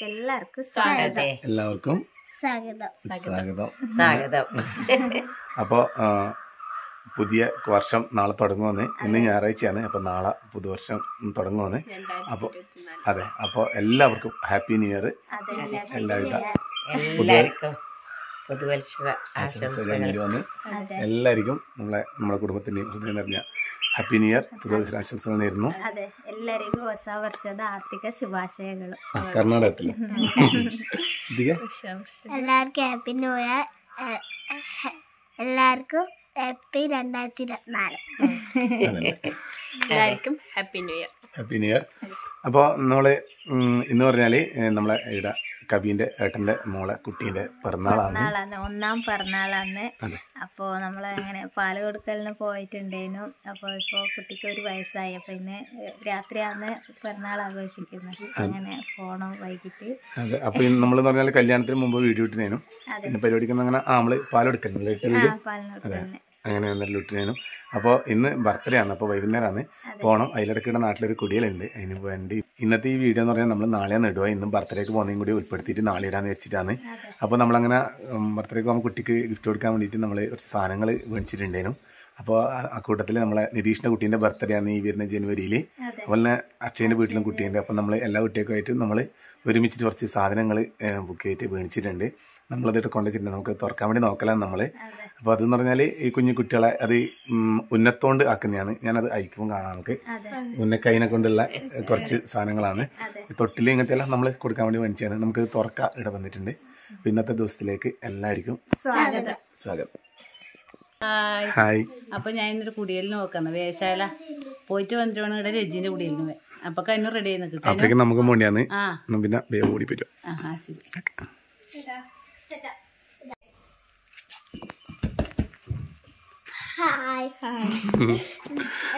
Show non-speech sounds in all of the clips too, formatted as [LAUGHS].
വീഡിയോയിലേക്ക് എല്ലാവർക്കും സ്വാഗതം. എല്ലാവർക്കും സ്വാഗതം. സ്വാഗതം. സ്വാഗതം. അപ്പോൾ പുതിയ വർഷം നാളെ തുടങ്ങുമെന്ന് ഇന്ന് ഞായറാഴ്ചയാണ്. അപ്പോൾ നാളെ പുതുവർഷം തുടങ്ങുമെന്ന് അപ്പോൾ അതെ അപ്പോൾ എല്ലാവർക്കും ഹാപ്പി ന്യൂ ഇയർ. എല്ലാവിധ എല്ലാവർക്കും പുതുവത്സര ആശംസകൾ ആശംസകൾ. എല്ലാവർക്കും നമ്മളെ നമ്മുടെ കുടുംബത്തിന്റെയും ഹൃദയം നിറഞ്ഞ ഹാപ്പി ന്യൂ ഇയർ പുതുവത്സരാശംസകൾ നേരുന്നു. അതെ എല്ലാവരെയും ಹೊಸ ವರ್ಷದ ಆರ್ಥಿಕ ಶುಭಾಶಯಗಳು ಕರ್ನಾಟಕದಲ್ಲಿ എല്ലാവർക്കും ഹാപ്പി ന്യൂ ഇയർ എല്ലാവർക്കും ഹാപ്പി രണ്ടായിരത്തി ഇരുപത്തിനാല് എല്ലാവർക്കും happy new year happy new year അപ്പോൾ നമ്മൾ ഇന്ന് പറഞ്ഞാൽ നമ്മളെ ഇവിടെ കബീന്റെ ഏട്ടന്റെ മോളെ കുട്ടീന്റെ പിറന്നാളാണ്. ഒന്നാം പിറന്നാളാന്ന്. അപ്പൊ അപ്പോ നമ്മൾ അങ്ങനെ പാൽ കൊടുക്കലിന് പോയിട്ടുണ്ടേനു. അപ്പൊ ഇപ്പൊ കുട്ടിക്ക് ഒരു വയസ്സായി. അപ്പൊ ഇന്ന് രാത്രിയാണ് പിറന്നാൾ ആഘോഷിക്കുന്നത്. അങ്ങനെ പോണം വൈകിട്ട്. അതെ. അപ്പോൾ നമ്മൾ പറഞ്ഞാൽ കല്യാണത്തിന് മുമ്പ് വീഡിയോ ഇട്ടിനേനും. പിന്നെ പരിപാടിക്ക് അങ്ങനെ ആ നമ്മൾ ഇട്ടലിൽ പാലിന് അതെ. അങ്ങനെ വന്നിട്ട് ലുട്ടിനും അപ്പോൾ ഇന്ന് ബർത്ത്ഡേ ആണ് അപ്പോൾ വൈകുന്നേരമാണ് പോകണം അതിലിടയ്ക്കിടെ നാട്ടിലൊരു കുടിയലുണ്ട്. അതിന് വേണ്ടി ഇന്നത്തെ ഈ വീഡിയോ എന്ന് പറഞ്ഞാൽ നമ്മൾ നാളെയാണ് ഇടുക. ഇന്നും ബർത്ത്ഡേക്ക് പോകുന്നതും കൂടി ഉൾപ്പെടുത്തിയിട്ട് നാളെ ഇടാന്ന് വെച്ചിട്ടാണ്. അപ്പോൾ നമ്മളങ്ങനെ ബർത്ത്ഡേക്ക് പോകുമ്പോൾ കുട്ടിക്ക് ഗിഫ്റ്റ് കൊടുക്കാൻ വേണ്ടിയിട്ട് നമ്മൾ കുറച്ച് സാധനങ്ങൾ മേടിച്ചിട്ടുണ്ടേനും അപ്പോൾ ആ കൂട്ടത്തിൽ നമ്മളെ നിതീഷിന്റെ കുട്ടീന്റെ ബർത്ത്ഡേ ആണ് ഈ വരുന്ന ജനുവരിയിൽ അതുപോലെ തന്നെ അക്ഷയന്റെ വീട്ടിലും കുട്ടിയുണ്ട്. അപ്പോൾ നമ്മൾ എല്ലാ കുട്ടിയൊക്കെ നമ്മൾ ഒരുമിച്ചിട്ട് കുറച്ച് സാധനങ്ങൾ ബുക്ക് ചെയ്തിട്ട് മേടിച്ചിട്ടുണ്ട്. നമ്മളതിട്ട് കൊണ്ടുവച്ചിട്ടുണ്ട് നമുക്ക് തുറക്കാൻ വേണ്ടി നോക്കലാണ് നമ്മൾ അപ്പോൾ അതെന്ന് പറഞ്ഞാൽ ഈ കുഞ്ഞു കുട്ടികളെ അത് ഉന്നത്തോണ്ട് ആക്കുന്നതാണ്. ഞാനത് അയക്കുമ്പോൾ കാണാം നമുക്ക്. ഉന്നക്കൈനെ കൊണ്ടുള്ള കുറച്ച് സാധനങ്ങളാണ്. തൊട്ടിൽ ഇങ്ങനത്തെ എല്ലാം നമ്മൾ കൊടുക്കാൻ വേണ്ടി മേടിച്ചാണ് നമുക്ക് തുറക്ക ഇട വന്നിട്ടുണ്ട്. അപ്പോൾ ഇന്നത്തെ ദിവസത്തിലേക്ക് എല്ലാവർക്കും സ്വാഗതം. സ്വാഗതം. ഹായ്. അപ്പൊ ഞാൻ ഇന്നൊരു കുടിയലിന് നോക്കുന്നു. വേശാല പോയിട്ട് വന്നിട്ട് വേണം ഇവിടെ രജിന്റെ കുടിയലിന് പോയി. അപ്പൊ കണ്ണു റെഡി ആയി നിൽക്കട്ടെ നമുക്ക് എന്നാ പിന്നെ ഓടി പറ്റും ആ ആ ശരി.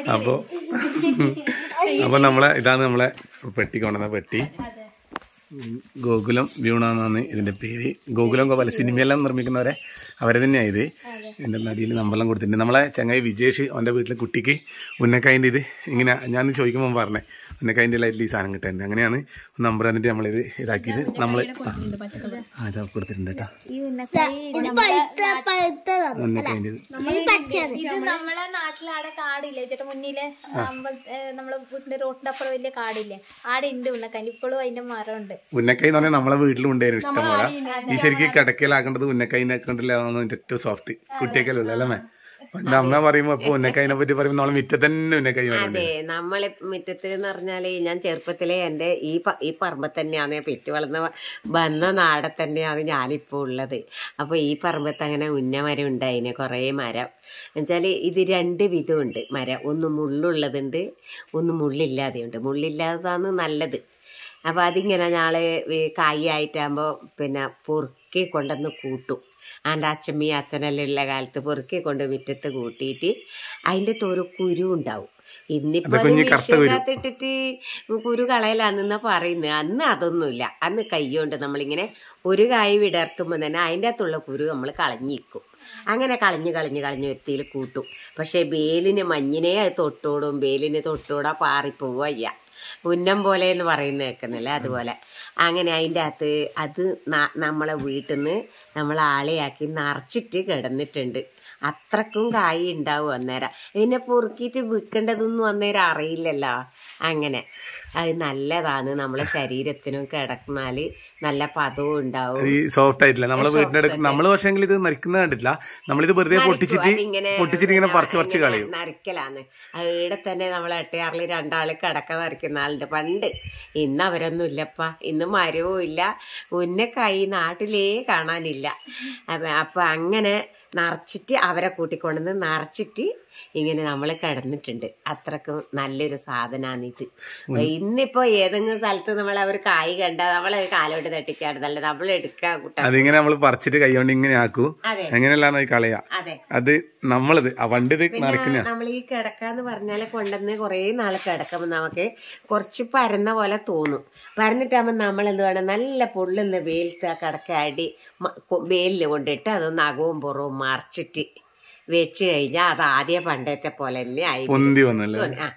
അപ്പോൾ [LAUGHS] അപ്പോൾ നമ്മളെ ഇതാണ് നമ്മളെ പെട്ടി കൊണ്ടുവന്ന പെട്ടി. ഗോകുലം വ്യൂണ എന്നാണ് ഇതിന്റെ പേര്. ഗോകുലം ഗോപാല സിനിമയെല്ലാം നിർമ്മിക്കുന്നവരെ അവരെ തന്നെയാണ് ഇത്. എന്റെ നടിയിൽ നമ്പറെല്ലാം കൊടുത്തിട്ടുണ്ട്. നമ്മളെ ചങ്ങായി വിജേഷ് അവന്റെ വീട്ടിലെ കുട്ടിക്ക് ഉന്നക്കായന്റെ ഇത് ഇങ്ങനെ ഞാൻ ചോദിക്കുമ്പോൾ പറഞ്ഞേ ഉന്നക്കായന്റെ ലൈറ്റിൽ ഈ സാധനം കിട്ടുന്നത് അങ്ങനെയാണ് നമ്പർ തന്നിട്ട് നമ്മളിത് ഇതാക്കിയിട്ട് നമ്മൾ ആ ഇതാ കൊടുത്തിട്ടുണ്ട് കേട്ടോ. ഉന്നക്കായന്റെ നമ്മളെ നാട്ടിലാടെ കാടില്ലേ? ചേട്ടാ മുന്നിലെ നമ്മളെ വീട്ടിന്റെ റോഡിന്റെ അപ്പുറം വലിയ കാടില്ലേ? ആടെ ഉണ്ട് ഉന്നക്കായന്റെ ഇപ്പോഴും അതിന്റെ മരം എന്ന് പറഞ്ഞാൽ നമ്മളെ വീട്ടിലും ഉണ്ടായിരുന്നു ഇഷ്ടം പോലെ. ഈ ശരിക്കും കിടക്കയിലാക്കേണ്ടത് ഉന്നക്കായിനെ കൊണ്ടല്ലാന്ന് ഏറ്റവും സോഫ്റ്റ് കുട്ടിയൊക്കെയല്ലോ അല്ലേ മേ? പണ്ട് അമ്മ പറയുമ്പോ ഇപ്പൊ ഉന്നക്കൈനെ പറ്റി പറയുമ്പോ നമ്മളെ മിറ്റത്ത് തന്നെ ഉന്നക്കായി അതെ നമ്മളെ മുറ്റത്ത് എന്ന് പറഞ്ഞാൽ ഞാൻ ചെറുപ്പത്തിലെ എന്റെ ഈ ഈ പറമ്പ് തന്നെയാണ് ഞാൻ പെറ്റു വളർന്ന വന്ന നാടെ തന്നെയാണ് ഞാനിപ്പോ ഉള്ളത്. അപ്പൊ ഈ പറമ്പത്ത് അങ്ങനെ ഉന്ന മരം ഉണ്ടായിന് കുറേ മരം. എന്നുവെച്ചാൽ ഇത് രണ്ട് വിധമുണ്ട് മരം. ഒന്ന് മുള്ളുള്ളതുണ്ട് ഒന്ന് മുള്ളില്ലാതെയുണ്ട്. മുള്ളില്ലാത്തതാണ് നല്ലത്. അപ്പോൾ അതിങ്ങനെ ഞങ്ങൾ കായിട്ടാകുമ്പോൾ പിന്നെ പൊറുക്കി കൊണ്ടുവന്ന് കൂട്ടും. അതിന്റെ അച്ഛമ്മി അച്ഛനെല്ലാം ഉള്ള കാലത്ത് പൊറുക്കി കൊണ്ട് മുറ്റത്ത് കൂട്ടിയിട്ട് അതിന്റെ തോറ് കുരു ഉണ്ടാവും. ഇന്നിപ്പോൾ. മിഷ്യക്കകത്തിട്ടിട്ട് കുരു. കളയലാന്നെന്നാ പറയുന്നത് അന്ന് അതൊന്നുമില്ല. അന്ന് കൈ കൊണ്ട് നമ്മളിങ്ങനെ ഒരു കായ് വിടർത്തുമ്പോൾ തന്നെ അതിന്റെ അകത്തുള്ള കുരു നമ്മൾ കളഞ്ഞിരിക്കും. അങ്ങനെ കളഞ്ഞ് കളഞ്ഞ് കളഞ്ഞ് ഒരുത്തിയിൽ കൂട്ടും. പക്ഷേ ബേലിന് മഞ്ഞിനെ അത് തൊട്ടോടും ബേലിന് തൊട്ടോടാ പാറിപ്പോവുക ഉന്നം പോലെ എന്ന് പറയുന്ന കേൾക്കുന്നില്ല? അതുപോലെ. അങ്ങനെ അതിന്റെ അകത്ത് അത് നമ്മളെ വീട്ടിൽ നിന്ന് നമ്മൾ ആളെയാക്കി നിറച്ചിട്ട് കിടന്നിട്ടുണ്ട്. അത്രക്കും കായ് ഉണ്ടാവും അന്നേരം. ഇതിനെ പൊറുക്കിയിട്ട് വിൽക്കേണ്ടതൊന്നും അന്നേരം അറിയില്ലല്ലോ. അങ്ങനെ. അത് നല്ലതാണ്. നമ്മളെ ശരീരത്തിനും കിടക്കുന്നാൽ നല്ല പദവും ഉണ്ടാവും. ഈ സോഫ്റ്റ് ആയിട്ടില്ല. നമ്മളെ വീട്ടിന്റെ നമ്മൾ പക്ഷെങ്കിൽ ഇത് നരിക്കുന്ന കണ്ടിട്ടില്ല. നമ്മളിത് വെറുതെ പൊട്ടിച്ചിട്ട് ഇങ്ങനെ പറിച്ച് പറിച്ച് കളയും. നരക്കലാന്ന് അവിടെ തന്നെ നമ്മളെ എട്ടയാറിൽ രണ്ടാൾ കിടക്ക നരക്കുന്ന ആളുണ്ട്. പണ്ട് ഇന്ന് അവരൊന്നും ഇല്ലപ്പ. ഇന്ന് മരവും ഇല്ല. ഉന്നക്കായി നാട്ടിലേ കാണാനില്ല. അപ്പൊ അങ്ങനെ നിറച്ചിട്ട് അവരെ കൂട്ടിക്കൊണ്ടുവന്ന് നിറച്ചിട്ട് ഇങ്ങനെ നമ്മൾ കിടന്നിട്ടുണ്ട്. അത്രക്കും നല്ലൊരു സാധനമാണ് ഇത്. ഇന്നിപ്പോ ഏതെങ്കിലും സ്ഥലത്ത് നമ്മൾ അവർ കായ് കണ്ട നമ്മളെ കാലോട്ട് തട്ടിച്ചാടുന്നല്ല നമ്മൾ എടുക്കുക കൂട്ടാ. അതിങ്ങനെ നമ്മൾ പറിച്ചിട്ട് കൈകൊണ്ട് ഇങ്ങനെ ആക്കൂ. അതെ. എങ്ങനെയല്ലാന്ന് കളയാ? അതെ. അത് നമ്മളിത് നിറക്കുന്ന നമ്മൾ ഈ കിടക്കാന്ന് പറഞ്ഞാൽ കൊണ്ടുവന്ന് കുറേ നാൾ കിടക്കുമ്പോൾ നമുക്ക് കുറച്ച് പരന്ന പോലെ തോന്നും. പരന്നിട്ടാകുമ്പോൾ നമ്മൾ എന്ത് വേണം? നല്ല പൊള്ളുന്ന വെയിലത്ത് ആ കിടക്ക അടി വെയിലിൽ കൊണ്ടിട്ട് അതൊന്ന് അകവും പുറവും മറിച്ചിട്ട് വെച്ച് കഴിഞ്ഞാൽ അത് ആദ്യ പണ്ടത്തെ പോലെ തന്നെ ആയി ആ.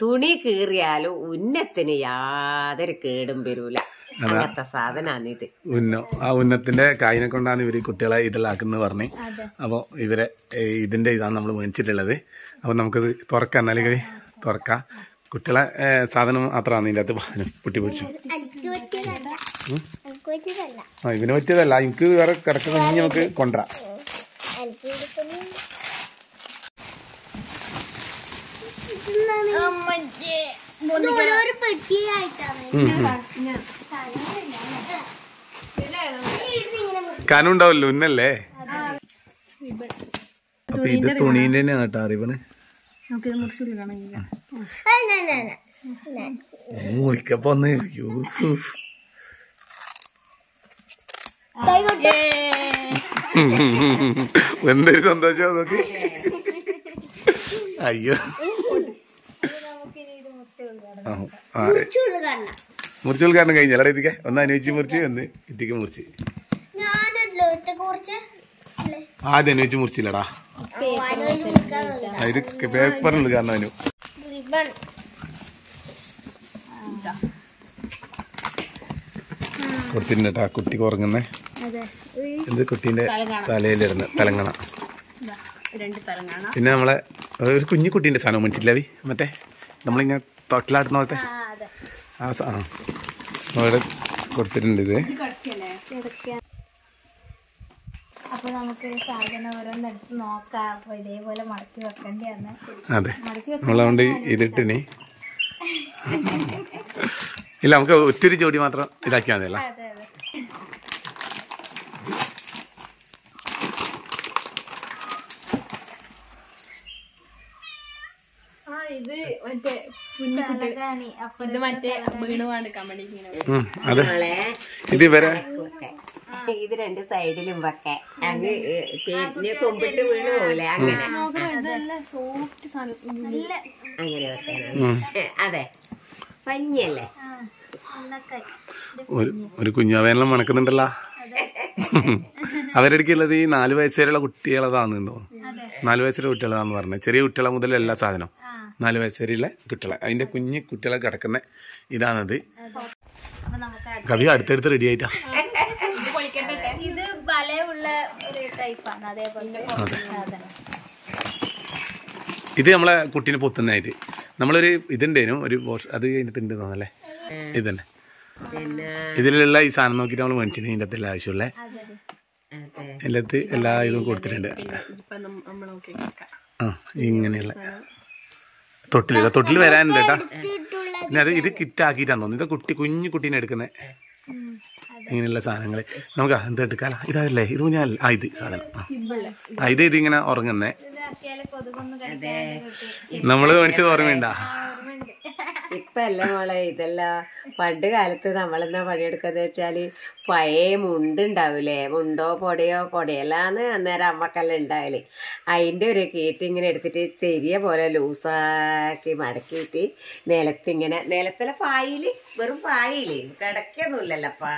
തുണി കീറിയാലും ഉന്നത്തിന് യാതൊരു കേടും വരൂല. അങ്ങനത്തെ ഉന്നോ ആ ഉന്നത്തിന്റെ കായിനെ കൊണ്ടാണ് ഇവർ കുട്ടികളെ ഇതിലാക്കുന്നത് പറഞ്ഞ്. അപ്പോൾ ഇവരെ ഇതിന്റെ ഇതാണ് നമ്മൾ മേടിച്ചിട്ടുള്ളത്. അപ്പോൾ നമുക്കത് തുറക്കാം എന്നാലും തുറക്കാം. കുട്ടികളെ സാധനം മാത്രമാണ് ഇതിന്റെ അകത്ത് പൊട്ടി പൊടിച്ചു എനിക്ക് പറ്റിയതല്ല എനിക്ക് പറ്റിയതല്ല ആ ഇവന് പറ്റിയതല്ല. എനിക്ക് വേറെ കിടക്കുന്ന ഇനി നമുക്ക് കൊണ്ടുവരാം. കനുണ്ടാവല്ലോ ഉന്നല്ലേ അപ്പൊ ഇത് തുണീന്റെ തന്നെയാണ് കേട്ടോ അറിവണ്. മുറിക്കപ്പൊന്ന്. [LAUGHS] എന്തൊരു സന്തോഷം നോക്ക് അയ്യോ. മുറിച്ചു ഉദ്ഘാടനം കഴിഞ്ഞാൽ ഇതിക്കെ ഒന്ന് അനുവദിച്ച് മുറിച്ച് ഒന്ന് ഇത്തിക്ക് മുറിച്ച്. ആദ്യം അനുവദിച്ച് മുറിച്ചില്ലടാ. ഇത് പേപ്പറിൽ കാരണം അനു റിബൺ. കൊടുത്തിട്ടുണ്ട് കേട്ടാ കുട്ടിക്ക് ഉറങ്ങുന്നേ. ഇത് കുട്ടീന്റെ തലയിലിരുന്ന് തലങ്ങണ. പിന്നെ നമ്മളെ ഒരു കുഞ്ഞു കുട്ടീന്റെ സാധനം മനസ്സിലാവി മറ്റേ നമ്മളിങ്ങനെ തൊട്ടിലാടുന്ന പോലത്തെ? ആ സാ. അവിടെ കൊടുത്തിട്ടുണ്ട് ഇത്. അപ്പോൾ നമുക്ക് സാധനം നോക്കാം. അപ്പൊ ഇതേപോലെ മടക്കി വെക്കേണ്ടിയാണ്. അതെ. നമ്മളതുകൊണ്ട് ഇതിട്ടിനി. ഇല്ല നമുക്ക് ഒറ്റൊരു ജോഡി മാത്രം ഇതാക്കിയാൽ മതിയല്ലോ. അതെ മറ്റേ ഇത് മറ്റേ വീണ് അതെ. ഇത് ഇവരെ ഇത് രണ്ട് സൈഡിലും വെക്കെ. അങ്ങ് കൊമ്പിട്ട് വീണ് പോലെ അങ്ങനെ. അങ്ങനെ അതെ. പഞ്ഞല്ലേ ഒരു കുഞ്ഞാവേനെല്ലാം മണക്കുന്നുണ്ടല്ലോ. [LAUGHS] അവരെടുക്കുള്ളത് ഈ നാല് വയസ്സുവരെയുള്ള കുട്ടികളതാന്ന് തോന്നുന്നു. നാല് വയസ്സിലെ കുട്ടികളതാന്ന് പറഞ്ഞത് ചെറിയ കുട്ടികളെ മുതൽ എല്ലാ സാധനം. നാല് വയസ്സുവരെയുള്ള കുട്ടികളെ. അതിന്റെ കുഞ്ഞു കുട്ടികളെ കിടക്കുന്ന ഇതാണത്. കവി അടുത്തടുത്ത് റെഡി ആയിട്ടാ. [LAUGHS] ഇത് ബലമുള്ള ഒരു ടൈപ്പാണ് അതേപോലെ. അതെ. ഇത് നമ്മളെ കുട്ടീനെ പൊത്തുന്നതായിട്ട്. നമ്മളൊരു ഇതുണ്ടേനും ഒരു അത് കഴിഞ്ഞിട്ടുണ്ട് തോന്നല്ലേ ഇതന്നെ ഇതിലുള്ള ഈ സാധനം നോക്കിയിട്ട് നമ്മൾ മേടിച്ചിട്ട് ഇതിന്റെ അത്ര എല്ലാ ആവശ്യമുള്ള അതെ. എല്ലാത്ത് എല്ലാ ഇതും കൊടുത്തിട്ടുണ്ട്. ആ ഇങ്ങനെയുള്ള തൊട്ടിൽ തൊട്ടിൽ വരാനുണ്ട് കേട്ടാ. പിന്നെ അത് ഇത് കിറ്റാക്കിയിട്ടാന്ന് തോന്നുന്നു. ഇത് കുട്ടി കുഞ്ഞു കുട്ടീനെ എടുക്കുന്നത് ഇങ്ങനെയുള്ള സാധനങ്ങൾ നമുക്ക് എന്ത് എടുക്കാല. ഇതല്ലേ? ഇത് ഞാൻ ആ ഇത് സാധനം. ആ. ഇത് ഇത് ഇതിങ്ങനെ ഉറങ്ങുന്നേ. നമ്മൾ മേടിച്ചത് ഓർമ്മയുണ്ടാ. ഇപ്പൊ അല്ല മോളെ ഇതല്ല പണ്ട് കാലത്ത് നമ്മളെന്താ പണിയെടുക്കാന്ന് വെച്ചാൽ പഴയ മുണ്ടുണ്ടാവൂലേ? മുണ്ടോ പൊടയോ പൊടയല്ലാന്ന് അന്നേരം അമ്മക്കെല്ലാം ഉണ്ടാവൽ അതിന്റെ ഒരു കീറ്റ് ഇങ്ങനെ എടുത്തിട്ട് തെരിയ പോലെ ലൂസാക്കി മടക്കിയിട്ട് നിലത്തിങ്ങനെ നിലത്തിലെ പായിൽ വെറും പായിൽ കിടക്കൊന്നുമില്ലല്ലപ്പാ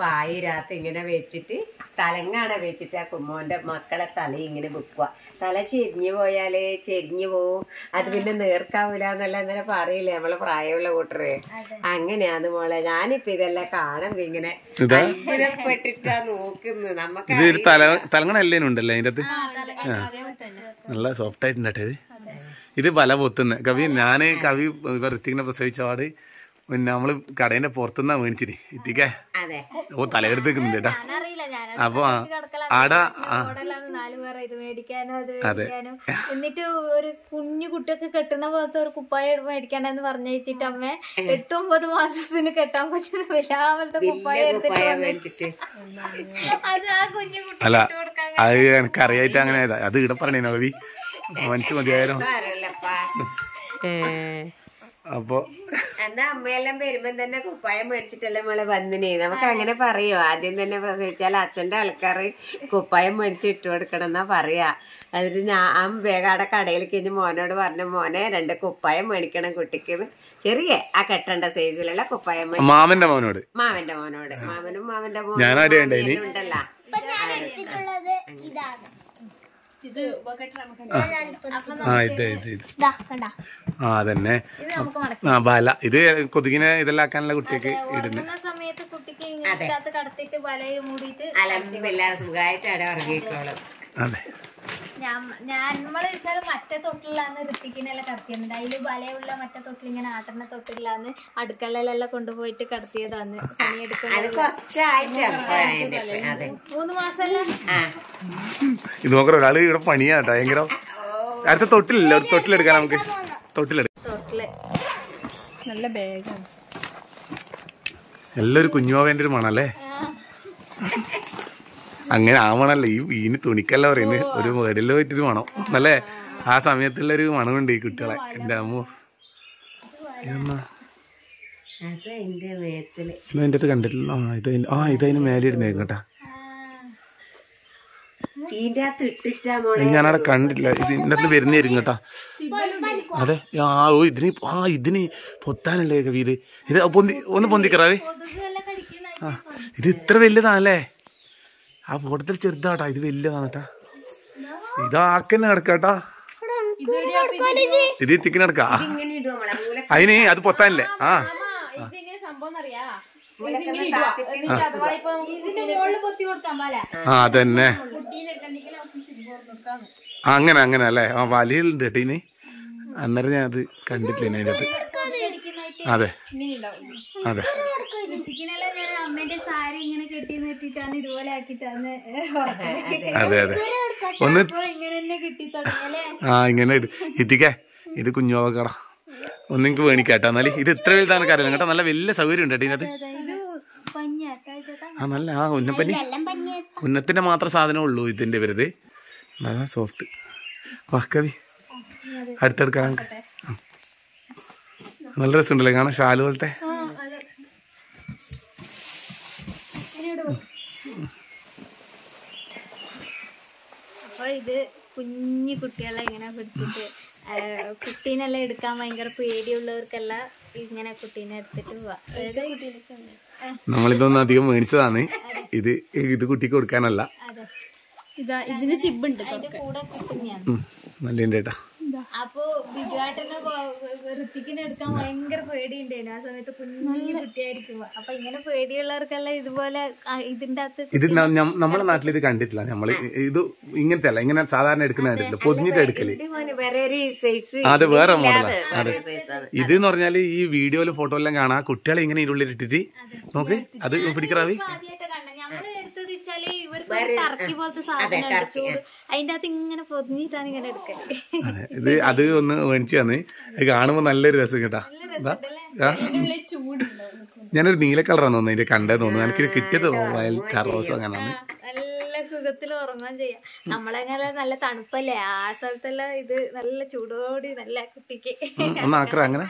പായി രാത്രി ഇങ്ങനെ വെച്ചിട്ട് തലങ്ങാണ വെച്ചിട്ട് ആ കുമ്മോന്റെ മക്കളെ തല ഇങ്ങനെ വെക്കുക തല ചെരിഞ്ഞു പോയാൽ ചെരിഞ്ഞു പോവും. അത് പിന്നെ നേർക്കാവൂല എന്നല്ല ഇന്നലെ പറയില്ലേ? നമ്മളെ പ്രായമുള്ള കൂട്ടറ് അങ്ങനെയാന്ന് മോളെ. ഞാനിപ്പോ ഇതെല്ലാം കാണുമ്പോ ഇങ്ങനെ അത്ഭുതപ്പെട്ടിട്ടാ നോക്കുന്നത് നമുക്ക് തലങ്ങണല്ലേ ഉണ്ടല്ലേ അതിന്റെ നല്ല സോഫ്റ്റ് ആയിട്ടുണ്ടെ ഇത്. വല ബല പൊത്തുന്ന. കവി ഞാൻ കവി ഋത്തിക്കിനെ പ്രസവിച്ച പാട് പിന്നെ നമ്മൾ കടേന്റെ പുറത്തുനിന്നാ മേടിച്ചിരി ഇത്തിക്കേ. അതെ. ഓ തലകെടുത്ത് നിൽക്കുന്നുണ്ട് കേട്ടാ അറിയില്ല ഞാൻ അപ്പൊ ആടാ അതെ എന്നിട്ട് ഒരു കുഞ്ഞു കുട്ടിയൊക്കെ കെട്ടുന്ന പോലത്തെ ഒരു കുപ്പായ മേടിക്കാനെന്ന് പറഞ്ഞു വെച്ചിട്ട് അമ്മ എട്ട് ഒമ്പത് മാസത്തിന് കെട്ടാൻ പറ്റുന്ന കുപ്പായ എടുത്തിട്ട് അത് ആ കുഞ്ഞു കുട്ടി അല്ല അത് എനിക്ക് അറിയായിട്ട് അങ്ങനെ അത് ഇവിടെ പറഞ്ഞേനോ കവി മനസ്സ് മതിയായാലോ അറിയില്ലപ്പാ അപ്പൊ എന്നാ അമ്മയെല്ലാം വരുമ്പോ തന്നെ കുപ്പായം മേടിച്ചിട്ടല്ലേ നമ്മളെ വന്നിനെ. നമുക്ക് അങ്ങനെ പറയോ? ആദ്യം തന്നെ പ്രസവിച്ചാൽ അച്ഛന്റെ ആൾക്കാര് കുപ്പായം മേടിച്ച് ഇട്ട് കൊടുക്കണം എന്നാ പറയാ. അതിന് ഞാൻ വേഗം അവിടെ കടയിൽ കഴിഞ്ഞ് മോനോട് പറഞ്ഞ മോനെ രണ്ട് കുപ്പായം മേടിക്കണം കുട്ടിക്ക്. ചെറിയ ആ കെട്ടേണ്ട സൈസിലുള്ള കുപ്പായം മാമന്റെ മോനോട്. മാമന്റെ മോനോട്. മാമനും മാമന്റെ ഞാൻ മോനും ഉണ്ടല്ലോ ഇതാണ്. ആ. ഇത് ഇത് ഇത്. ആ അതന്നെ. ഇത് നമുക്ക് മടക്കി ആ വല. ഇത് കൊതുകിനെ ഇതെല്ലാം ആക്കാനുള്ള കുട്ടിക്ക് അലമ്പി എല്ലാവരും സുഖമായിട്ട് അവിടെ ഇറങ്ങിക്കോളും അതെ. ഞാൻ നമ്മൾ വെച്ചാൽ മറ്റേ തൊട്ടിലാന്ന് ഋത്തിക്കിനെല്ലാം കടത്തിയിട്ടുണ്ട്. അതിൽ വലയുള്ള മറ്റേ തൊട്ടിൽ ഇങ്ങനെ ആട്ടണ തൊട്ടിലാന്ന് അടുക്കളയിലെല്ലാം കൊണ്ടുപോയിട്ട് കടത്തിയതാന്ന്. പണിയെടുക്കുന്നത് കുറച്ചായിട്ട് അതെ മൂന്ന് മാസം ഇത് നോക്കറ ഒരാൾ ഇവിടെ പണിയാട്ടോ ഭയങ്കര അടുത്ത തൊട്ടിലില്ല? ഒരു തൊട്ടിലെടുക്കാൻ നമുക്ക്. തൊട്ടിലെടുക്കാം തൊട്ടിൽ. നല്ല ബാഗാണ് എല്ലാം ഒരു കുഞ്ഞുമാവേന്റെ ഒരു മണല്ലേ? അങ്ങനെ ആവണല്ലേ. ഈ വീന് തുണിക്കല്ല പറയുന്നത് ഒരു മേടിൽ പോയിട്ടൊരു മണം അല്ലേ? ആ സമയത്തുള്ള ഒരു മണമുണ്ട് ഈ കുട്ടികളെ. എന്റെ അമ്മ. എന്റെ അടുത്ത് കണ്ടിട്ടില്ല. ആ ഇത് ആ ഇത് അതിന് മേലെ ഇടുന്നേക്കും കേട്ടാ. അകത്ത് ഞാനവിടെ കണ്ടില്ല. ഇത് ഇന്നത്തെ അടുത്ത് വരുന്നതായിരിക്കും കേട്ടാ. അതെ. ആ ഓ ഇതിന് ആ ഇതിന് പൊത്താനല്ലേ കവി ഇത്? ഇത് പൊന്തി ഒന്ന് പൊന്തിക്കറാവേ. ആ ഇത് ഇത്ര വലുതാണല്ലേ? ആ ഫോട്ടത്തിൽ ചെറുതാട്ടാ ഇത് വലിയതാണെട്ടാ ഇതാക്കന്നെ കിടക്കാട്ടാ ഇത് മോളെ മൂല അതിന് അത് പൊത്താനല്ലേ? ആ. ആ അതന്നെ. അങ്ങനെ അങ്ങനെ അല്ലേ? ആ വലിയുണ്ട് കേട്ടോ അന്നേരം ഞാൻ അത് കണ്ടിട്ടില്ല അതിനകത്ത്. അതെ. അതെ. ഋത്തിക്കിനെല്ലാം ഞാൻ അമ്മേന്റെ സാരി ഇങ്ങനെ കെട്ടി നിർത്തിട്ടാണ് ഇതുപോലെ ആക്കിട്ടാണ് അതെ അതെ. ഒന്ന് ആ ഇങ്ങനെ. ഇത്തിക്കേ ഇത് കുഞ്ഞോവക്കട ഒന്നെനിക്ക് വേണിക്കാട്ടോ. എന്നാൽ ഇത് ഇത്ര വലുതാണ് കാര്യം കേട്ടോ നല്ല വലിയ സൗകര്യം ഉണ്ട് കേട്ടോ ഇതിനകത്ത്. ആ നല്ല ആ ഉന്നപ്പനി. ഉന്നത്തിന്റെ മാത്രം സാധനം ഉള്ളൂ ഇതിന്റെ വരുത് നല്ല സോഫ്റ്റ് വാ കവി. അടുത്തെടുക്കാൻ. നല്ല രസമുണ്ടല്ലേ കാണാൻ? ഷാൽ പോലത്തെ. ഇത് കുഞ്ഞു കുട്ടികളെ ഇങ്ങനെ പിടിച്ചിട്ട് കുട്ടീനെല്ലാം എടുക്കാൻ ഭയങ്കര പേടിയുള്ളവർക്കെല്ലാം ഇങ്ങനെ കുട്ടീനെ എടുത്തിട്ട് പോവാ. നമ്മളിതൊന്നും അധികം മേടിച്ചതാണ്. ഇത് ഇത് കുട്ടിക്ക് കൊടുക്കാനല്ല. ഇതിന് സിബ് ഉണ്ട് കൂടെ കിട്ടുന്നതാണ് നല്ല ഉണ്ട് കേട്ടാ. അപ്പൊ ബിജുവാട്ടനെ ഋത്തിക്കിനെ എടുക്കാൻ ഭയങ്കര പേടിയുണ്ടായിരുന്നു ആ സമയത്ത് കുഞ്ഞു കുട്ടിയായിരിക്കും. അപ്പൊ ഇങ്ങനെ പേടിയുള്ളവർക്കെല്ലാം ഇതുപോലെ ഇതിന്റെ അകത്ത് ഇത് നമ്മുടെ നമ്മളെ നാട്ടിൽ ഇത് കണ്ടിട്ടില്ല. നമ്മൾ ഇത് ഇങ്ങനത്തെ അല്ല ഇങ്ങനെ സാധാരണ എടുക്കുന്ന കണ്ടിട്ടില്ല. പൊതിഞ്ഞിട്ട് എടുക്കൽ. അത് വേറെ മോഡലാണ് അതെ ഇത് എന്ന് പറഞ്ഞാൽ ഈ വീഡിയോയിലും ഫോട്ടോ എല്ലാം കാണാം. കുട്ടികളെ ഇങ്ങനെ ഇരുള്ളിലിട്ടിട്ട് നോക്ക്. അത് പിടിക്കറാവി ആദ്യമായിട്ട് എടുത്തത് വെച്ചാൽ ഇവർക്ക് ഒരു ടർക്കി പോലത്തെ സാധനം അതിന്റെ അകത്ത് ഇങ്ങനെ പൊതിഞ്ഞിട്ടാണ് ഇങ്ങനെ എടുക്കൽ. അതെ, ഇത് അത് ഒന്ന് മേടിച്ചു തന്നെ. അത് കാണുമ്പോ നല്ലൊരു രസം കേട്ടാ. ഞാനൊരു നീല കളറാണ് തോന്നുന്നു ഇതിന്റെ കണ്ടേ തോന്നുന്നു. എനിക്ക് കിട്ടിയത് വയലറ്റ് റോസ് അങ്ങനെയാണ്. നല്ല സുഖത്തിൽ ഉറങ്ങുകയും ചെയ്യാം. നമ്മളങ്ങനെ നല്ല തണുപ്പല്ലേ? ആ സ്ഥലത്തെല്ലാം ഇത് നല്ല ചൂടോടി നല്ല കുട്ടിക്ക് ഉം, ഒന്ന് ആക്കറ അങ്ങനെ.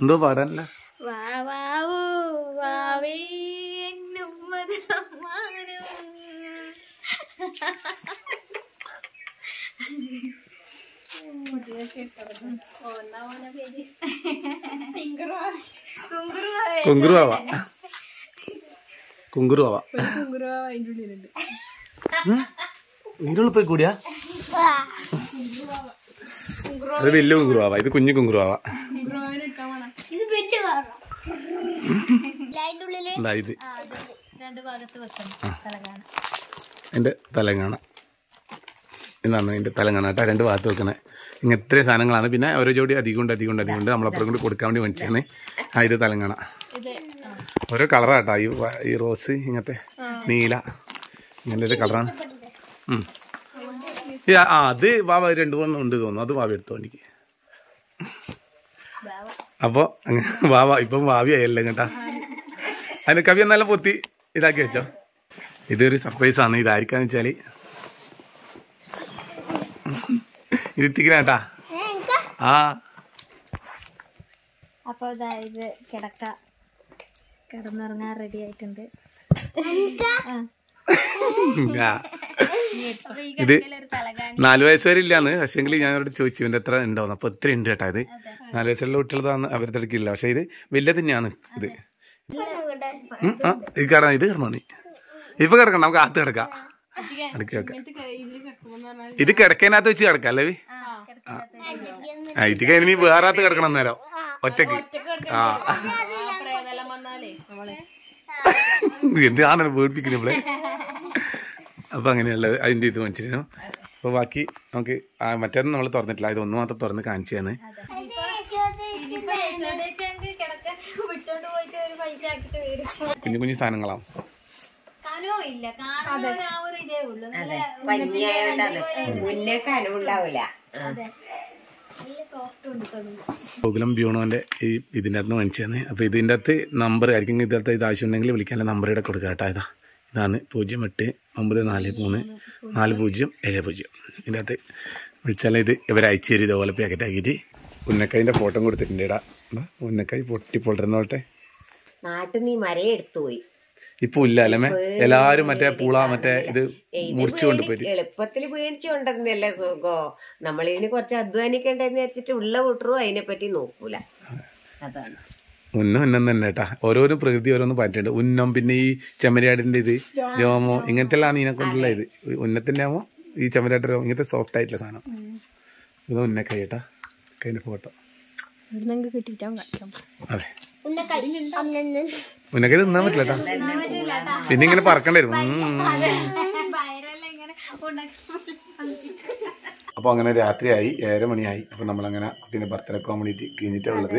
എന്തോ പാടാനല്ല? വാ വാവൂ വാവേ എന്നുമ്മത് സമ്മാനം കുങ്കുറുവാവേ. കുങ്കുറുവാവ. കുങ്കുറുവാവ അതിന്റെ ഉള്ളിലുണ്ട്. ഇതിനുള്ള പോയി കൂടിയാ? അത് വലിയ കുങ്കുറുവാവ. ഇത് കുഞ്ഞു കുങ്കുറുവാവ ഇത് വലിയ കാരണം അതിന്റെ ഉള്ളിൽ ഇതാ എന്റെ തലങ്ങാണ എന്നാണ് എന്റെ തലങ്ങാണ കേട്ടോ. രണ്ട് ഭാഗത്ത് വെക്കണേ. ഇങ്ങനെ ഇത്രയും സാധനങ്ങളാണ്. പിന്നെ ഓരോ ജോഡി അധികം ഉണ്ട് അധികം ഉണ്ട് അധികം ഉണ്ട് നമ്മളപ്പുറം കൂടി കൊടുക്കാൻ വേണ്ടി മേടിച്ചാണ് ആ ഇത് തലങ്ങാണ ഓരോ കളറാട്ടോ ഈ ഈ റോസ് ഇങ്ങനത്തെ നീല ഇങ്ങനെ ഒരു കളറാണ്. ആ, അത് വാവ രണ്ടു മൂന്ന് ഉണ്ട് തോന്നുന്നു. അത് വാവ എടുത്തോ എനിക്ക്. അപ്പോൾ വാവ ഇപ്പം വാവിയായല്ലേ കേട്ടാ. അതിന് കവി എന്നാലും പൊത്തി ഇതാക്കി വെച്ചോ. ഇതൊരു സർപ്രൈസ് ആണ്. ഇതായിരിക്കാന്ന് വെച്ചാൽ. ഇത് എത്തിക്കണേട്ടാ ആ. അപ്പൊ ഇത് കിടക്ക. കിടന്നുറങ്ങാൻ റെഡി ആയിട്ടുണ്ട്. ഇത് നാല് വയസ്സ് വരെ ഇല്ലാന്ന്. പക്ഷേങ്കിൽ ഞാൻ അവരോട് ചോദിച്ചു ഇവന്റെ എത്ര ഉണ്ടാവുന്നു അപ്പൊ ഇത്ര ഉണ്ട് കേട്ടാ ഇത്. നാല് വയസ്സുള്ള കുട്ടികളതാണ് അവരുടെ ഇടയ്ക്കില്ല പക്ഷെ ഇത് വലിയ തന്നെയാണ് ഇത്. ഇത് കിടന്ന ഇത് കിടന്നോ നീ. ഇപ്പൊ കിടക്കണ്ട നമുക്ക് അകത്ത് കിടക്കാം. അടുക്കി വെക്കാം. ഇത് കിടക്കേനകത്ത് വെച്ച് കിടക്കാം അല്ലേ? ആ ഇത് കഴിഞ്ഞ് നീ വേറെ അകത്ത് കിടക്കണം നേരം ഒറ്റയ്ക്ക്. ആ. എന്താണ് പേടിപ്പിക്കുന്നത് ഇവിടെ അപ്പൊ അങ്ങനെയുള്ളത് അതിന്റെ ഇത് മനസ്സിലായിരുന്നു അപ്പൊ ബാക്കി നമുക്ക് മറ്റേന്ന് നമ്മൾ നമ്മൾ തുറന്നിട്ടില്ല. ഇത് ഒന്ന് മാത്രം തുറന്ന് കാണിച്ചു തന്നെ പോയിട്ട് ഒരു പൈസ ആക്കിട്ട് വരും. കുഞ്ഞു കുഞ്ഞു സാധനങ്ങളാ കനോ ഇല്ല. കാണുന്ന ആ ഒരു ഇതേ ഉള്ളൂ. നല്ല പഞ്ഞിയായോണ്ടാണ്. മുന്നേ കനവുണ്ടാവില്ല അതെ. നല്ല സോഫ്റ്റ് ഉണ്ട് തൊടുമ്പോ ഗോകുലം ബ്യൂണോന്റെ ഈ ഇതിന്റെ അകത്ത് മേടിച്ചു തന്നെ അപ്പോൾ ഇതിന്റെ അകത്ത് നമ്പർ ആയിരിക്കും. ഇതിനകത്ത് ഇത് ആവശ്യമുണ്ടെങ്കിൽ വിളിക്കാനുള്ള നമ്പർ ഇവിടെ കൊടുക്കുക കേട്ടോ. ഇതാ. ഇതാണ് പൂജ്യം എട്ട് ഒമ്പത് നാല് മൂന്ന് നാല് പൂജ്യം ഏഴ് പൂജ്യം. ഇതിന്റെ അകത്ത് വിളിച്ചാൽ ഇത് ഇവരയച്ചു അയച്ചു തരും. ഇതുപോലെ പാക്കറ്റ് ആക്കിയിട്ട്. ഉന്നക്കായിന്റെ ഫോട്ടോ കൊടുത്തിട്ടുണ്ട് ഇടാ ഉന്നക്കായ് പൊട്ടി പൊളരുന്നോട്ടെ നാട്ടിൽ നീ മരം എടുത്തു പോയി. ഇപ്പൊ ഇല്ല അല്ലേ എല്ലാരും മറ്റേ പൂള മറ്റേ ഇത് മുറിച്ചു കൊണ്ടുപോയി. എളുപ്പത്തിൽ മേടിച്ചു സുഖോ? നമ്മളിതിന് കുറച്ച് അധ്വാനിക്കണ്ടെന്ന് വെച്ചിട്ട് ഉള്ള കൂട്ടറും അതിനെ പറ്റി നോക്കൂല. അതാണ്. ഉന്നം ഉന്നം തന്നെ കേട്ടാ. ഓരോരോ പ്രകൃതി ഓരോന്ന് പറ്റുന്നുണ്ട് ഉന്നം പിന്നെ ഈ ചെമ്മരിയാടിന്റെ ഇത് രോമോ. ഇങ്ങനത്തെ എല്ലാം ഇതിനെ കൊണ്ടുള്ള ഇത്. ഉന്നത്തിന്റെ ആവുമോ ഈ ചെമ്മരിയാട്ട് രോമം ഇങ്ങനത്തെ സോഫ്റ്റ് ആയിട്ടുള്ള സാധനം. ഇത് ഉന്നക്കൈ കേട്ടാ. കൈന്റെ ഫോട്ടോ അതെ. ഉന്നക്കൈ തിന്നാൻ പറ്റില്ല പിന്നെ ഇങ്ങനെ പറക്കണ്ടായിരുന്നു വരും. അപ്പൊ അങ്ങനെ രാത്രിയായി ഏഴര മണിയായി. അപ്പൊ നമ്മളങ്ങനെ കുട്ടീന്റെ ബർത്ത്ഡേ കോമഡിറ്റി കഴിഞ്ഞിട്ടാ ഉള്ളത്.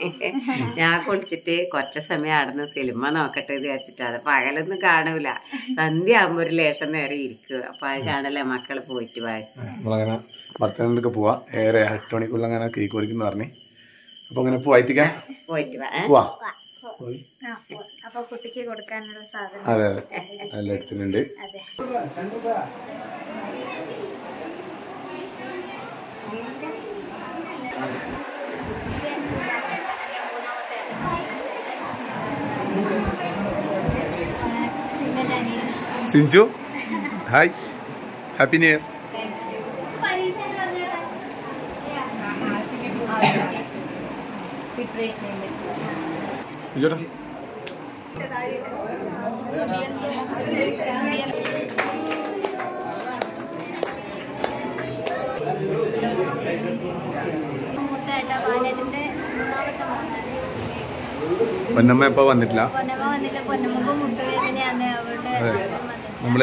[LAUGHS] ഞാൻ കുളിച്ചിട്ട് കുറച്ച് സമയം ആടുന്ന സിനിമ നോക്കട്ടെ എന്ന് വെച്ചിട്ട് അത് പകലൊന്നും കാണൂല. സന്ധ്യ ആകുമ്പോ ഒരു ലേശം നേരം ഇരിക്കും അപ്പൊ അത് കാണല്ലേ മക്കൾ പോയിട്ട് പോയി നമ്മളങ്ങനെ ഭർത്തനൊക്കെ പോവാ. ഏറെ എട്ട് മണിക്കുള്ള അങ്ങനെ കേക്ക് പറിക്കുന്നു പറഞ്ഞു. അപ്പൊ അങ്ങനെ ഏ? പോവാ. അതെ അതെ. നല്ല എടുത്തിട്ടുണ്ട്. Sinchu hi. Happy new year. Ponnamma ഇപ്പൊ വന്നിട്ടില്ല? നമ്മൾ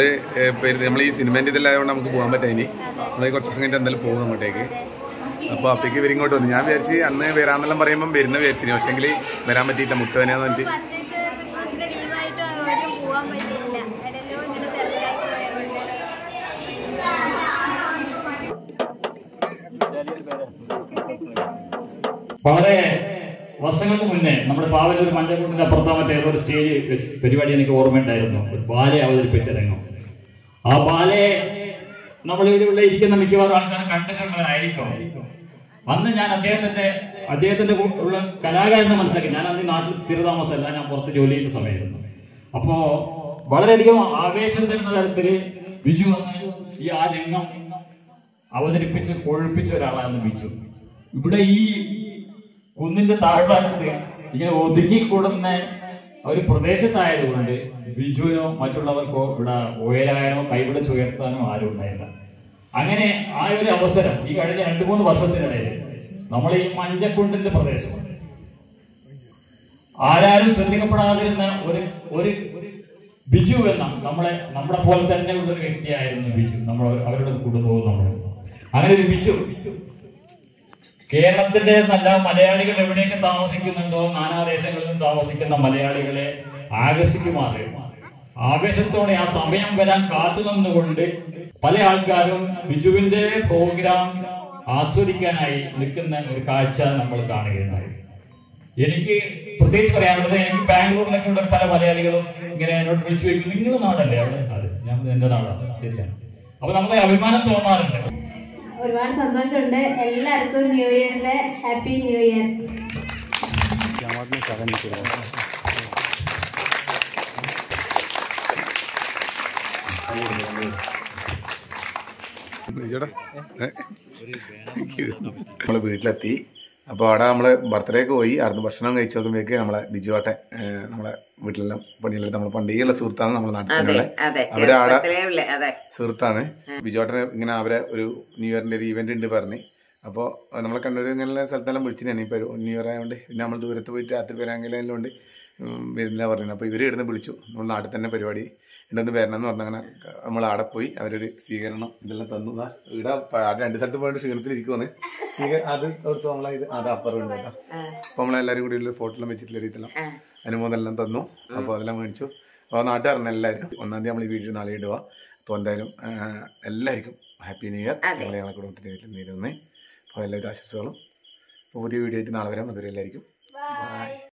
നമ്മൾ ഈ സിനിമേന്റെ ഇതിലായതുകൊണ്ട് നമുക്ക് പോകാൻ പറ്റാ ഇനി. നമ്മൾ കുറച്ച് ദിവസം കഴിഞ്ഞിട്ട് എന്തായാലും പോകും അങ്ങോട്ടേക്ക്. അപ്പൊ അപ്പേക്ക് ഇവർ ഇങ്ങോട്ട് വന്നു. ഞാൻ വിചാരിച്ച് അന്ന് വരാമെന്നെല്ലാം പറയുമ്പോൾ വരുന്ന വിചാരിച്ചിന്. പക്ഷേങ്കിൽ വരാൻ പറ്റിയില്ല. മുട്ടുവേനെന്ന് പറഞ്ഞിട്ട്. വളരെ വർഷങ്ങൾക്ക് മുന്നേ നമ്മുടെ പാവല്ലൂർ മഞ്ചക്കൂട്ടിന്റെ അപ്പുറത്താ മറ്റേ ഒരു സ്റ്റേജ് പരിപാടി എനിക്ക് ഓർമ്മയുണ്ടായിരുന്നു. ഒരു ബാലയെ അവതരിപ്പിച്ച രംഗം. ആ ബാലയെ നമ്മളിവിടെ ഇരിക്കുന്ന മിക്കവാറും ആൾക്കാർ കണ്ടിട്ടുള്ളവരായിരിക്കും അന്ന് ഞാൻ അദ്ദേഹത്തിന്റെ അദ്ദേഹത്തിന്റെ ഉള്ള കലാകാരനെ മനസ്സിലാക്കി. ഞാൻ അന്ന് നാട്ടിൽ സ്ഥിരതാമസമല്ല ഞാൻ പുറത്ത് ജോലി ചെയ്യുന്ന സമയമായിരുന്നു. അപ്പോ വളരെയധികം ആവേശം തരുന്ന തരത്തിൽ ബിജു വന്ന് ഈ ആ രംഗം അവതരിപ്പിച്ച് കൊഴുപ്പിച്ച ഒരാളായിരുന്നു ബിജു. ഇവിടെ ഈ കുന്നിന്റെ താഴ്വാരത്ത് ഇങ്ങനെ ഒതുങ്ങി കൂടുന്ന ഒരു പ്രദേശത്തായതുകൊണ്ട് ബിജുവിനോ മറ്റുള്ളവർക്കോ ഇവിടെ ഉയരാനോ കൈവിടച്ചുയർത്താനോ ആരും ഉണ്ടായില്ല. അങ്ങനെ ആ ഒരു അവസരം ഈ കഴിഞ്ഞ രണ്ടു മൂന്ന് വർഷത്തിനിടയിൽ നമ്മൾ ഈ മഞ്ചക്കുണ്ടിന്റെ പ്രദേശം. ആരാരും ശ്രദ്ധിക്കപ്പെടാതിരുന്ന ഒരു ഒരു ബിജു എന്ന നമ്മളെ നമ്മളെ പോലെ തന്നെ ഉള്ള ഒരു വ്യക്തിയായിരുന്നു ബിജു. നമ്മൾ അവരുടെ കുടുംബവും നമ്മൾ. അങ്ങനെ ഒരു ബിജു. കേരളത്തിന്റെ നല്ല മലയാളികൾ എവിടെയൊക്കെ താമസിക്കുന്നുണ്ടോ നാനാദേശങ്ങളിൽ താമസിക്കുന്ന മലയാളികളെ ആകർഷിക്കുമാറ് ആവേശത്തോടെ ആ സമയം വരാൻ കാത്തു നിന്നുകൊണ്ട് പല ആൾക്കാരും ബിജുവിന്റെ പ്രോഗ്രാം ആസ്വദിക്കാനായി നിൽക്കുന്ന ഒരു കാഴ്ച നമ്മൾ കാണുകയുണ്ടായി. എനിക്ക് പ്രത്യേകിച്ച് പറയാനുള്ളത് എനിക്ക് ബാംഗ്ലൂരിലൊക്കെ ഉള്ള പല മലയാളികളും ഇങ്ങനെ എന്നോട് വിളിച്ചു ചോദിക്കും നിങ്ങളുടെ നാടല്ലേ അവിടെ? അതെ ഞാൻ എന്റെ നാടാണ് ശരിയാണ്. അപ്പൊ നമുക്ക് അഭിമാനം തോന്നാറുണ്ട്. ഒരുപാട് സന്തോഷമുണ്ട്. എല്ലാവർക്കും ന്യൂ ഇയറിന്റെ ഹാപ്പി ന്യൂ ഇയർ നമ്മൾ വീട്ടിലെത്തി. അപ്പോൾ അവിടെ നമ്മൾ ബർത്ത്ഡേക്ക് പോയി അവിടുന്ന് ഭക്ഷണം കഴിച്ചു നോക്കുമ്പോഴേക്ക് നമ്മളെ ബിജുവാട്ടെ നമ്മളെ വീട്ടിലെല്ലാം പണിയെല്ലാം നമ്മളെ പണ്ടിയുള്ള സുഹൃത്താണ് നമ്മളെ നാട്ടിലുള്ള അവരെ അതെ സുഹൃത്താണ്. ബിജുവാട്ടനെ ഇങ്ങനെ അവരെ ഒരു ന്യൂ ഇയറിന്റെ ഒരു ഇവന്റ് ഉണ്ട് പറഞ്ഞ്. അപ്പോൾ നമ്മളെ കണ്ണൂർ ഇങ്ങനെയുള്ള സ്ഥലത്തെല്ലാം വിളിച്ചിട്ടാണ് ഇപ്പോൾ ന്യൂ ഇയർ ആയതുകൊണ്ട് പിന്നെ നമ്മൾ ദൂരത്ത് പോയിട്ട് രാത്രി വരാമെങ്കിലും ഉണ്ട്. വരുന്നില്ല പറഞ്ഞു അപ്പോൾ ഇവർ ഇവിടുന്ന് വിളിച്ചു. നമ്മൾ നാട്ടിൽ തന്നെ പരിപാടി ഉണ്ടെന്ന് വരണം എന്ന് പറഞ്ഞാൽ അങ്ങനെ നമ്മൾ അവിടെ പോയി അവരൊരു സ്വീകരണം ഇതെല്ലാം തന്നു. ഇവിടെ രണ്ട് സ്ഥലത്ത് പോയിട്ട് ക്ഷീണത്തിലിരിക്കുവാണ് സ്വീകര അത് ഓർത്ത് നമ്മളെ ഇത് അത് അപ്പുറം ഉണ്ട് കേട്ടോ അപ്പോൾ നമ്മളെല്ലാരും കൂടി ഉള്ള ഫോട്ടോ എല്ലാം വെച്ചിട്ടുള്ള രീതിയിലെല്ലാം അനുമോദം എല്ലാം തന്നു. അപ്പോൾ അതെല്ലാം മേടിച്ചു. അപ്പോൾ നാട്ടുകാരനെ എല്ലാവരും ഒന്നാം തീയതി നമ്മൾ ഈ വീഡിയോ നാളെ ഇടുക അപ്പോൾ എന്തായാലും എല്ലാവർക്കും ഹാപ്പി ന്യൂ ഇയർ ഞങ്ങളെ കുടുംബത്തിന്റെ വീട്ടിൽ നേരുന്നേ. അപ്പോൾ എല്ലാവരും ആശംസകളും. അപ്പോൾ പുതിയ വീഡിയോ ആയിട്ട് നാളെ വരാം. അതുവരെ എല്ലാവർക്കും. ബൈ